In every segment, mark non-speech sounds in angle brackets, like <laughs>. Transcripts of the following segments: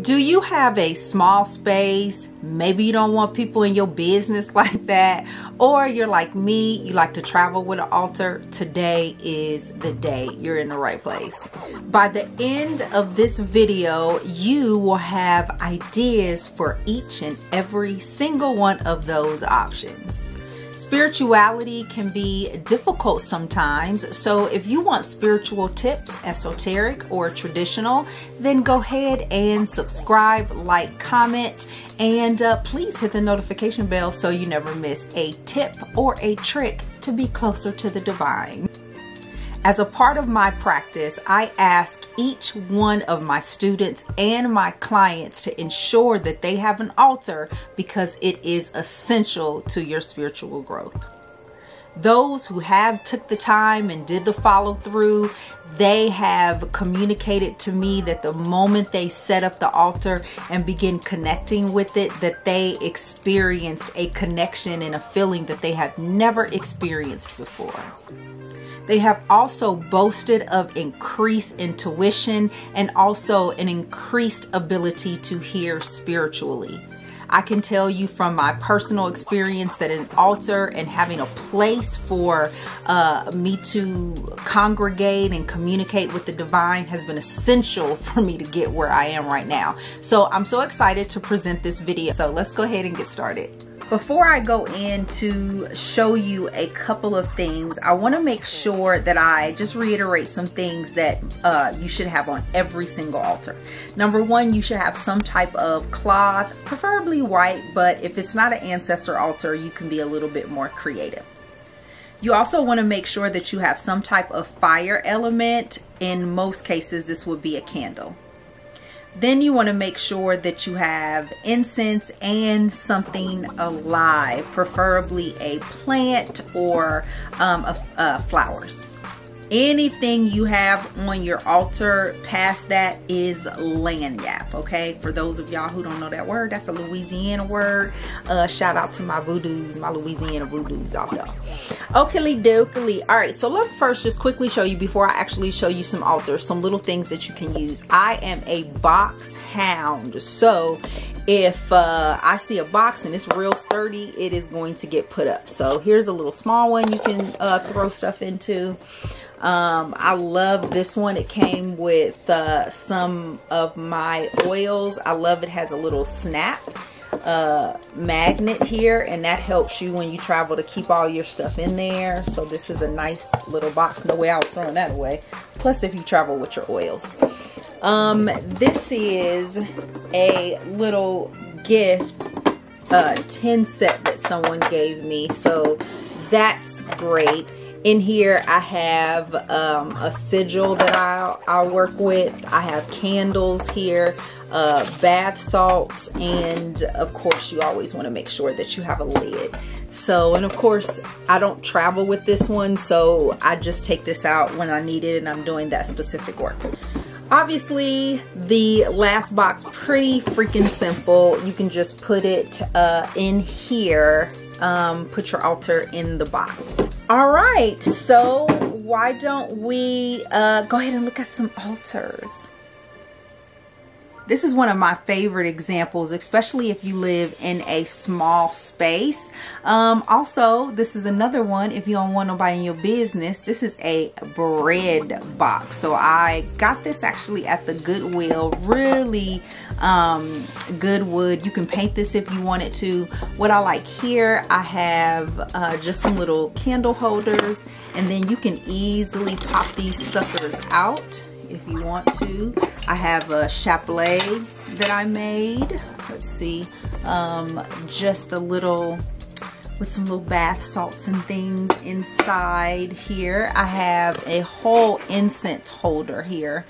Do you have a small space? Maybe you don't want people in your business <laughs> like that. Or you're like me, you like to travel with an altar. Today is the day. You're in the right place. By the end of this video, you will have ideas for each and every single one of those options. Spirituality can be difficult sometimes, so if you want spiritual tips, esoteric or traditional, then go ahead and subscribe, like, comment, and uh, please hit the notification bell so you never miss a tip or a trick to be closer to the divine. As a part of my practice, I ask each one of my students and my clients to ensure that they have an altar because it is essential to your spiritual growth. Those who have took the time and did the follow through, they have communicated to me that the moment they set up the altar and begin connecting with it, that they experienced a connection and a feeling that they have never experienced before. They have also boasted of increased intuition and also an increased ability to hear spiritually. I can tell you from my personal experience that an altar and having a place for uh, me to congregate and communicate with the divine has been essential <laughs> for me to get where I am right now. So I'm so excited to present this video. So let's go ahead and get started. Before I go in to show you a couple of things, I want to make sure that I just reiterate some things that uh, you should have on every single altar. Number one, you should have some type of cloth, preferably white, but if it's not an ancestor altar, you can be a little bit more creative. You also want to make sure that you have some type of fire element. In most cases, this would be a candle. Then you want to make sure that you have incense and something alive, preferably a plant or um, a, uh, flowers. Anything you have on your altar past that is lagniappe, okay? For those of y'all who don't know that word, that's a Louisiana word. Uh, shout out to my voodoos, my Louisiana voodoos out there. Okay, dokily. All right, so let me first just quickly show you before I actually show you some altars, some little things that you can use. I am a box hound, so if uh, I see a box and it's real sturdy, it is going to get put up. So here's a little small one you can uh, throw stuff into. Um, I love this one. It came with uh, some of my oils. I love it has a little snap uh, magnet here and that helps you when you travel to keep all your stuff in there. So this is a nice little box. No way I was throwing that away. Plus if you travel with your oils. Um, this is a little gift uh, tin set that someone gave me. So that's great. In here, I have um, a sigil that I, I work with. I have candles here, uh, bath salts, and of course, you always want to make sure that you have a lid. So, and of course, I don't travel with this one, so I just take this out when I need it and I'm doing that specific work. Obviously, the last box, pretty freaking simple. You can just put it uh, in here, um, put your altar in the bottom. All right, so why don't we uh, go ahead and look at some altars? This is one of my favorite examples, especially if you live in a small space. Um, also, this is another one if you don't want nobody in your business. This is a bread box. So I got this actually at the Goodwill. Really um, good wood. You can paint this if you wanted to. What I like here, I have uh, just some little candle holders and then you can easily pop these suckers out if you want to. I have a chapelet that I made. Let's see, um, just a little with some little bath salts and things inside here. I have a whole incense holder here.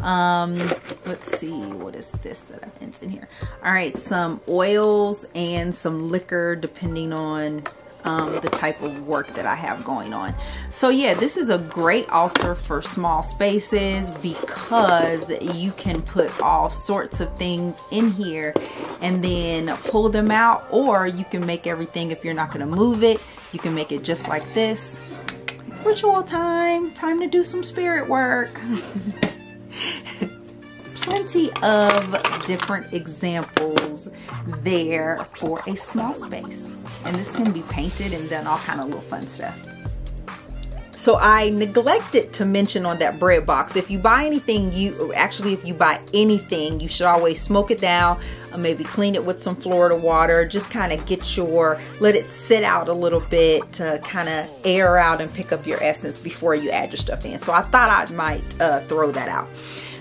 Um, let's see, what is this that I've in here? All right, some oils and some liquor depending on um, the type of work that I have going on. So yeah, this is a great altar for small spaces because you can put all sorts of things in here and then pull them out or you can make everything if you're not going to move it. You can make it just like this. Ritual time. Time to do some spirit work. <laughs> plenty of different examples there for a small space. And this can be painted and done all kind of little fun stuff. So I neglected to mention on that bread box, if you buy anything, you actually if you buy anything, you should always smoke it down, or maybe clean it with some Florida water, just kind of get your, let it sit out a little bit to kind of air out and pick up your essence before you add your stuff in. So I thought I might uh, throw that out.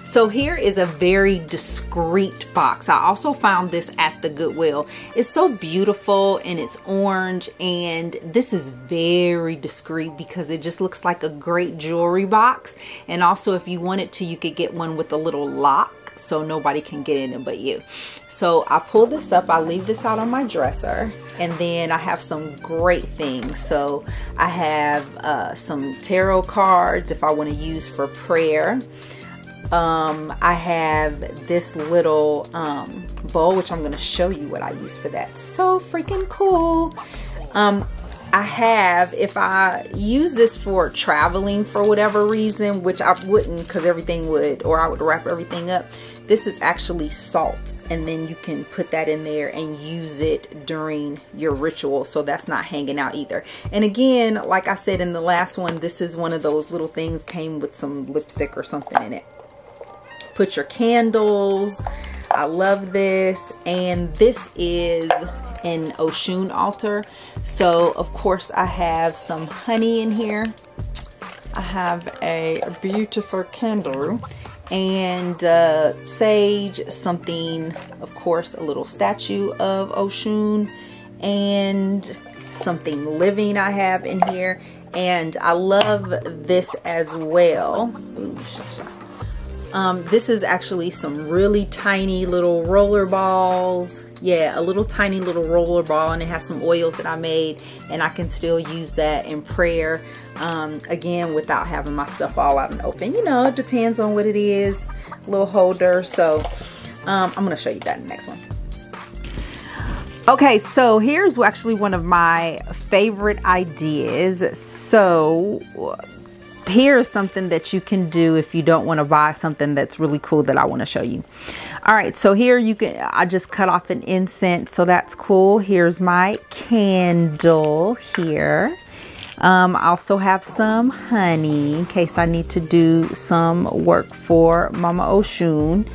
So here is a very discreet box. I also found this at the Goodwill. It's so beautiful and it's orange and this is very discreet because it just looks like a great jewelry box. And also if you wanted to, you could get one with a little lock so nobody can get in it but you. So I pull this up, I leave this out on my dresser, and then I have some great things. So I have uh, some tarot cards if I want to use for prayer um, I have this little um, bowl, which I'm going to show you what I use for that. So freaking cool. Um, I have, if I use this for traveling for whatever reason, which I wouldn't because everything would, or I would wrap everything up. This is actually salt and then you can put that in there and use it during your ritual so that's not hanging out either. And again, like I said in the last one, this is one of those little things came with some lipstick or something in it put your candles. I love this. And this is an Oshun altar. So of course I have some honey in here. I have a beautiful candle and uh, sage, something, of course, a little statue of Oshun and something living I have in here. And I love this as well. Ooh, um, this is actually some really tiny little roller balls. Yeah, a little tiny little roller ball and it has some oils that I made and I can still use that in prayer. Um, again, without having my stuff all out and open. You know, it depends on what it is. Little holder. So um, I'm going to show you that in the next one. Okay, so here's actually one of my favorite ideas. So here is something that you can do if you don't want to buy something that's really cool that I want to show you. All right, so here you can, I just cut off an incense, so that's cool. Here's my candle here. Um, I also have some honey in case I need to do some work for Mama Oshun.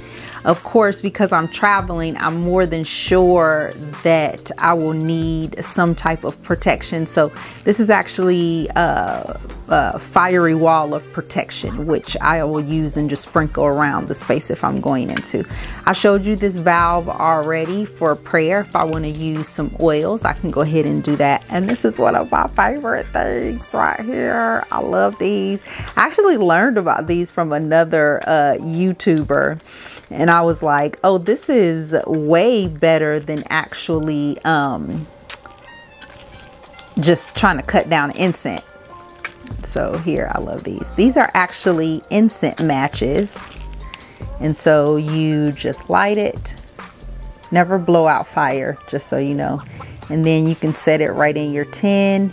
Of course, because I'm traveling, I'm more than sure that I will need some type of protection. So this is actually a, a fiery wall of protection, which I will use and just sprinkle around the space if I'm going into. I showed you this valve already for prayer. If I want to use some oils, I can go ahead and do that. And this is one of my favorite things right here. I love these. I actually learned about these from another uh, YouTuber and I was like, oh, this is way better than actually um, just trying to cut down incense. So here, I love these. These are actually incense matches. And so you just light it. Never blow out fire, just so you know. And then you can set it right in your tin.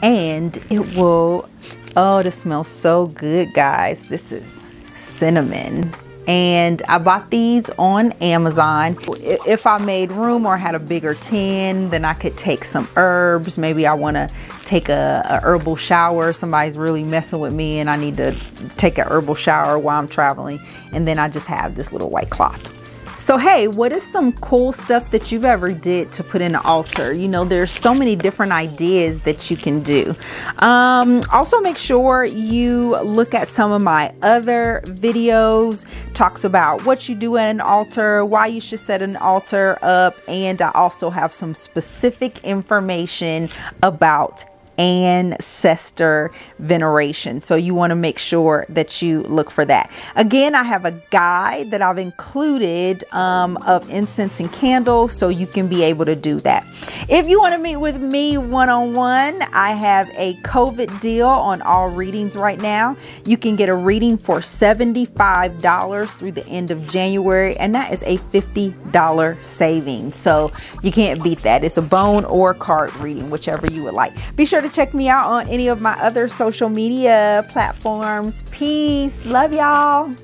And it will, oh, this smells so good, guys. This is cinnamon and I bought these on Amazon. If I made room or had a bigger tin, then I could take some herbs. Maybe I want to take a, a, herbal shower. Somebody's really messing with me and I need to take a herbal shower while I'm traveling. And then I just have this little white cloth. So hey, what is some cool stuff that you've ever did to put in an altar? You know, there's so many different ideas that you can do. Um, also make sure you look at some of my other videos, talks about what you do at an altar, why you should set an altar up, and I also have some specific information about ancestor veneration. So you want to make sure that you look for that. Again, I have a guide that I've included um, of incense and candles so you can be able to do that. If you want to meet with me one-on-one, I have a COVID deal on all readings right now. You can get a reading for $75 through the end of January and that is a $50 savings. So you can't beat that. It's a bone or card reading, whichever you would like. Be sure to to check me out on any of my other social media platforms. Peace. Love y'all.